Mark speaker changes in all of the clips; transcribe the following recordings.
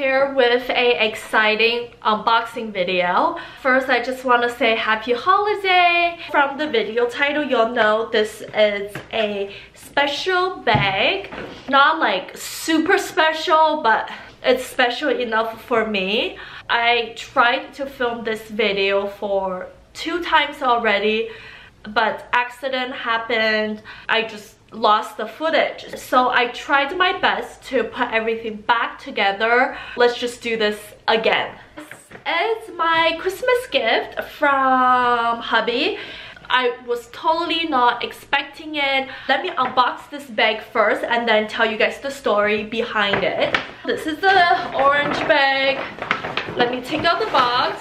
Speaker 1: here with a exciting unboxing video. First, I just want to say happy holiday. From the video title, you'll know this is a special bag. Not like super special, but it's special enough for me. I tried to film this video for two times already, but accident happened. I just lost the footage. So I tried my best to put everything back together. Let's just do this again. It's my Christmas gift from hubby. I was totally not expecting it. Let me unbox this bag first and then tell you guys the story behind it. This is the orange bag. Let me take out the box.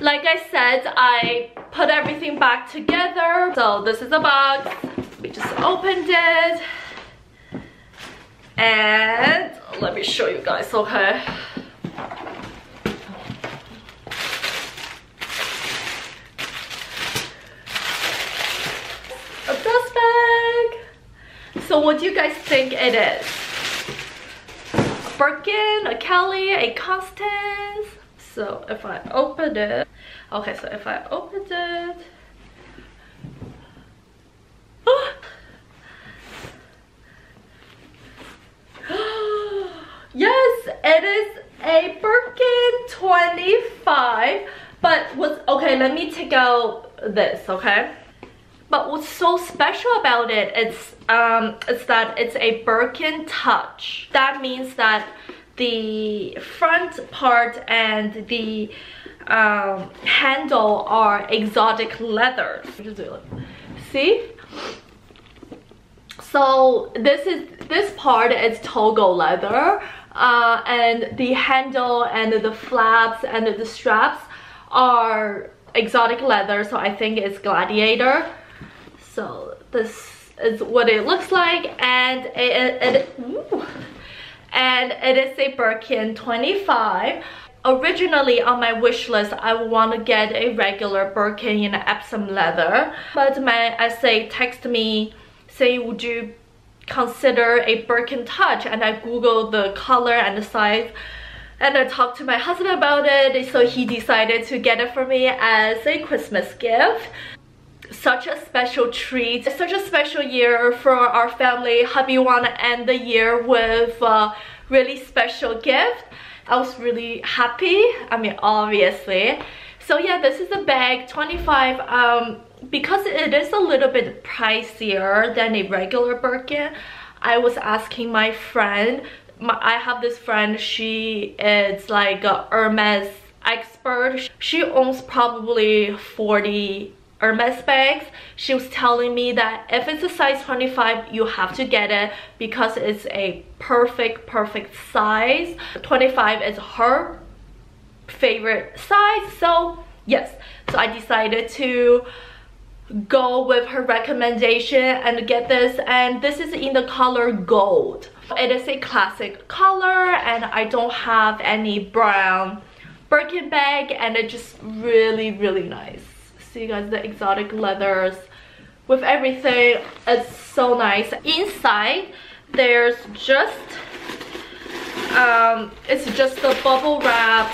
Speaker 1: Like I said, I put everything back together. So this is the box. We just opened it. And let me show you guys, okay? A dust bag. So what do you guys think it is? A Birkin, a Kelly, a Constance? So if I open it, okay, so if I open it, yes, it is a Birkin 25, but what's, okay, let me take out this, okay? But what's so special about it it is, um, is that it's a Birkin touch. That means that the front part and the um, handle are exotic leathers. See? So this is this part is Togo leather uh, and the handle and the flaps and the straps are exotic leather so I think it's alligator so this is what it looks like and it, it, it and it is a Birkin 25 originally on my wish list i want to get a regular birkin in epsom leather. But my SA texted me saying would you consider a birkin touch? And i googled the color and the size and i talked to my husband about it. So he decided to get it for me as a christmas gift such a special treat it's such a special year for our family hubby want to end the year with a really special gift I was really happy. I mean, obviously. So yeah, this is the bag, 25. Um, because it is a little bit pricier than a regular Birkin, I was asking my friend. My, I have this friend, she is like a Hermes expert. She owns probably 40 Hermes bags, she was telling me that if it's a size 25, you have to get it because it's a perfect, perfect size. 25 is her favorite size, so yes. So I decided to go with her recommendation and get this and this is in the color gold. It is a classic color and I don't have any brown Birkin bag and it's just really, really nice see guys the exotic leathers with everything. It's so nice. Inside there's just um it's just the bubble wrap.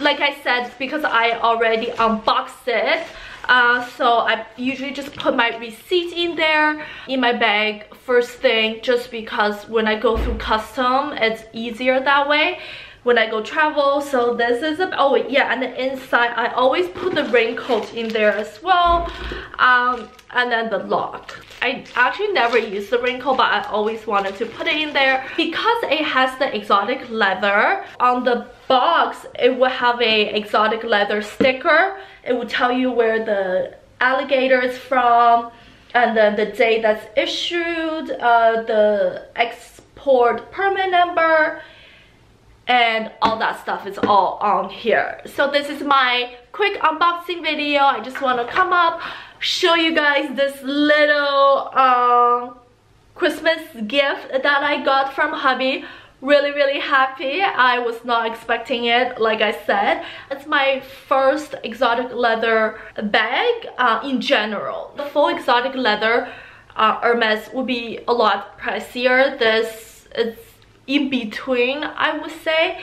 Speaker 1: Like i said because i already unboxed it uh, so I usually just put my receipt in there in my bag first thing just because when I go through custom it's easier that way when I go travel. So this is a, oh yeah, and the inside, I always put the raincoat in there as well. Um, and then the lock. I actually never use the raincoat, but I always wanted to put it in there. Because it has the exotic leather, on the box, it will have a exotic leather sticker. It will tell you where the alligator is from, and then the date that's issued, uh, the export permit number, and all that stuff is all on here. So this is my quick unboxing video. I just want to come up show you guys this little uh, christmas gift that i got from hubby. Really really happy. I was not expecting it like i said. It's my first exotic leather bag uh, in general. The full exotic leather uh, hermes would be a lot pricier. This is in between I would say.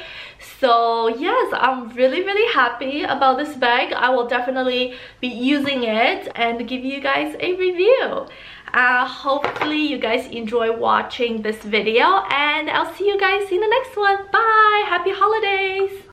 Speaker 1: So yes i'm really really happy about this bag. I will definitely be using it and give you guys a review. Uh, hopefully you guys enjoy watching this video and i'll see you guys in the next one. Bye. Happy holidays